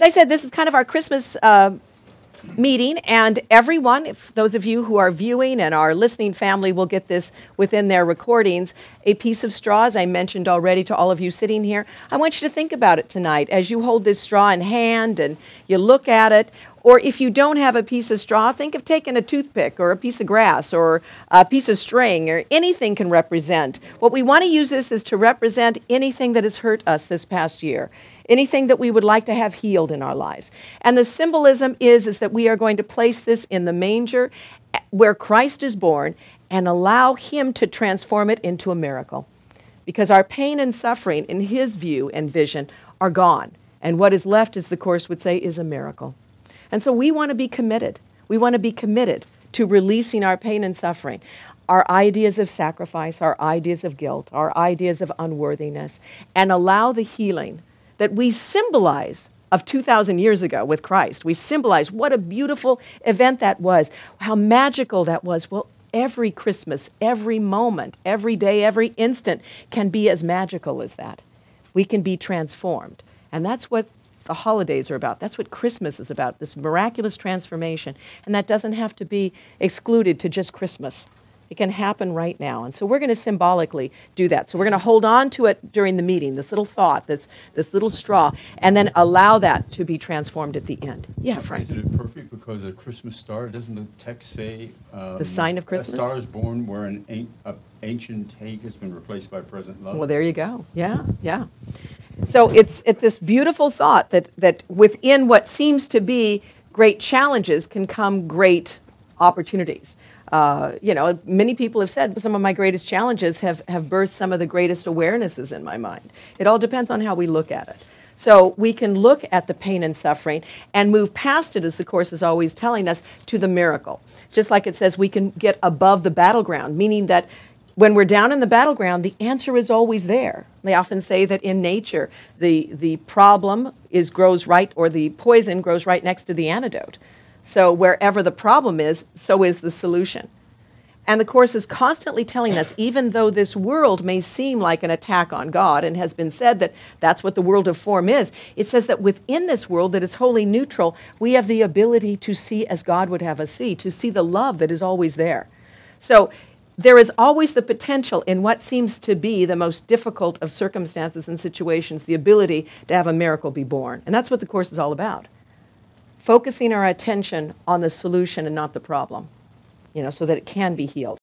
So I said this is kind of our Christmas uh, meeting, and everyone, if those of you who are viewing and our listening family will get this within their recordings, a piece of straw, as I mentioned already to all of you sitting here. I want you to think about it tonight as you hold this straw in hand and you look at it. Or if you don't have a piece of straw, think of taking a toothpick or a piece of grass or a piece of string or anything can represent. What we want to use this is to represent anything that has hurt us this past year anything that we would like to have healed in our lives. And the symbolism is, is that we are going to place this in the manger where Christ is born and allow Him to transform it into a miracle. Because our pain and suffering, in His view and vision, are gone. And what is left, as the Course would say, is a miracle. And so we want to be committed. We want to be committed to releasing our pain and suffering our ideas of sacrifice, our ideas of guilt, our ideas of unworthiness, and allow the healing that we symbolize of 2,000 years ago with Christ. We symbolize what a beautiful event that was, how magical that was. Well, every Christmas, every moment, every day, every instant can be as magical as that. We can be transformed. And that's what the holidays are about. That's what Christmas is about, this miraculous transformation. And that doesn't have to be excluded to just Christmas. It can happen right now. And so we're going to symbolically do that. So we're going to hold on to it during the meeting, this little thought, this, this little straw, and then allow that to be transformed at the end. Yeah, Frank. Isn't it perfect because a Christmas star, doesn't the text say? Um, the sign of Christmas? A star is born where an ancient hate has been replaced by present love. Well, there you go. Yeah, yeah. So it's, it's this beautiful thought that, that within what seems to be great challenges can come great opportunities. Uh, you know, many people have said some of my greatest challenges have, have birthed some of the greatest awarenesses in my mind. It all depends on how we look at it. So we can look at the pain and suffering and move past it, as the Course is always telling us, to the miracle. Just like it says, we can get above the battleground, meaning that when we're down in the battleground, the answer is always there. They often say that in nature, the, the problem is grows right, or the poison grows right next to the antidote. So wherever the problem is, so is the solution. And the Course is constantly telling us, even though this world may seem like an attack on God, and has been said that that's what the world of form is, it says that within this world that is wholly neutral, we have the ability to see as God would have us see, to see the love that is always there. So there is always the potential in what seems to be the most difficult of circumstances and situations, the ability to have a miracle be born. And that's what the Course is all about focusing our attention on the solution and not the problem, you know, so that it can be healed.